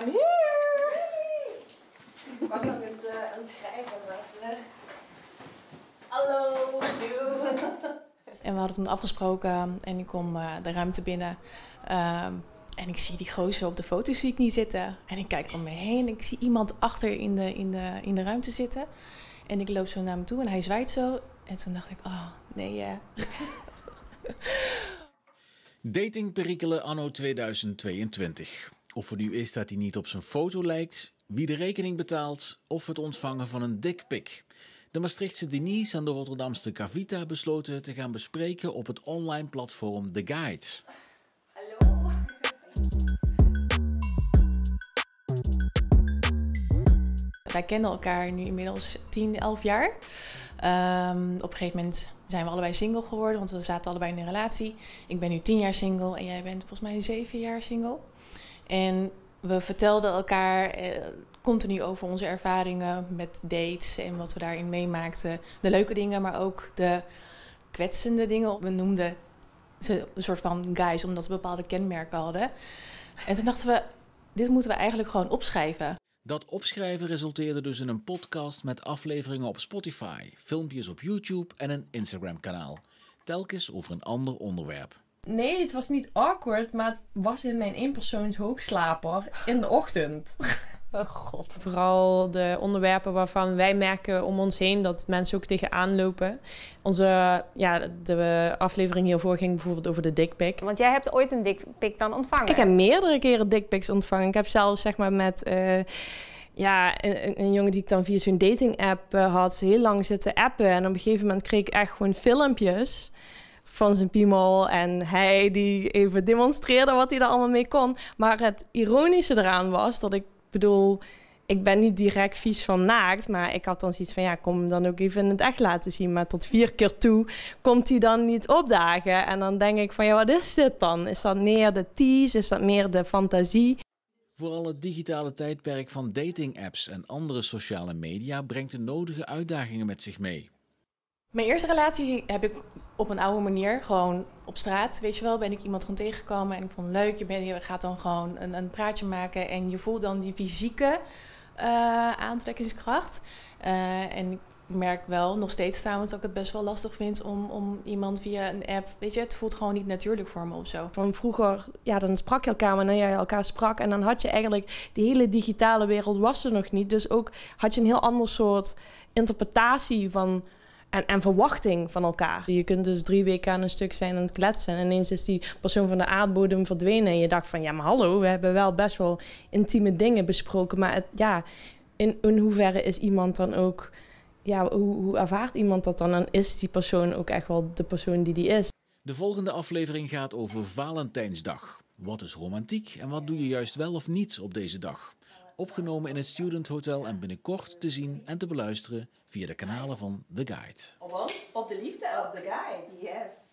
I'm here! Ik was nog het, uh, aan het schrijven. Maar, uh... Hallo! En we hadden toen afgesproken en ik kom uh, de ruimte binnen. Ehm, en ik zie die gozer op de foto zie ik niet zitten. En ik kijk om me heen. Ik zie iemand achter in de, in, de, in de ruimte zitten. En ik loop zo naar hem toe en hij zwaait zo. En toen dacht ik, oh, nee, ja. Datingperikelen anno 2022. Of er nu is dat hij niet op zijn foto lijkt, wie de rekening betaalt of het ontvangen van een dikpik. De Maastrichtse Denise en de Rotterdamse Cavita besloten te gaan bespreken op het online platform The Guide. Hallo. Wij kennen elkaar nu inmiddels 10, 11 jaar. Um, op een gegeven moment zijn we allebei single geworden, want we zaten allebei in een relatie. Ik ben nu 10 jaar single en jij bent volgens mij 7 jaar single. En we vertelden elkaar eh, continu over onze ervaringen met dates en wat we daarin meemaakten. De leuke dingen, maar ook de kwetsende dingen. We noemden ze een soort van guys, omdat we bepaalde kenmerken hadden. En toen dachten we, dit moeten we eigenlijk gewoon opschrijven. Dat opschrijven resulteerde dus in een podcast met afleveringen op Spotify, filmpjes op YouTube en een Instagram-kanaal. Telkens over een ander onderwerp. Nee, het was niet awkward, maar het was in mijn eenpersoons hoogslaper in de ochtend. Oh god. Vooral de onderwerpen waarvan wij merken om ons heen dat mensen ook tegenaan lopen. Onze, ja, de aflevering hiervoor ging bijvoorbeeld over de dickpic. Want jij hebt ooit een dickpic dan ontvangen? Ik heb meerdere keren dickpics ontvangen. Ik heb zelfs zeg maar met... Uh, ja, een, een, jongen die ik dan via zo'n dating-app uh, had, heel lang zitten appen. En op een gegeven moment kreeg ik echt gewoon filmpjes van zijn piemel. En hij die even demonstreerde wat hij er allemaal mee kon. Maar het ironische eraan was dat ik bedoel, ik ben niet direct vies van naakt, maar ik had dan zoiets van ja, kom hem dan ook even in het echt laten zien. Maar tot vier keer toe komt hij dan niet opdagen. En dan denk ik van ja, wat is dit dan? Is dat meer de tease? Is dat meer de fantasie? Vooral het digitale tijdperk van dating-apps en andere sociale media brengt de nodige uitdagingen met zich mee. Mijn eerste relatie heb ik op een oude manier, gewoon op straat, weet je wel, ben ik iemand gewoon tegengekomen en ik vond het leuk. Je, je gaat dan gewoon een, een praatje maken en je voelt dan die fysieke uh, aantrekkingskracht. Uh, en ik merk wel, nog steeds trouwens, dat ik het best wel lastig vind om, om iemand via een app, weet je, het voelt gewoon niet natuurlijk voor me of zo. Van vroeger, ja, dan sprak je elkaar wanneer je elkaar sprak en dan had je eigenlijk, die hele digitale wereld was er nog niet. Dus ook had je een heel ander soort interpretatie van en, en verwachting van elkaar. Je kunt dus drie weken aan een stuk zijn aan het kletsen. En ineens is die persoon van de aardbodem verdwenen. En je dacht van, ja, maar hallo, we hebben wel best wel intieme dingen besproken. Maar het, ja, in, in hoeverre is iemand dan ook... Ja, hoe, hoe ervaart iemand dat dan? En is die persoon ook echt wel de persoon die die is? De volgende aflevering gaat over Valentijnsdag. Wat is romantiek en wat doe je juist wel of niet op deze dag? Opgenomen in het Student Hotel en binnenkort te zien en te beluisteren via de kanalen van The Guide. Op Op de liefde op The Guide. Yes.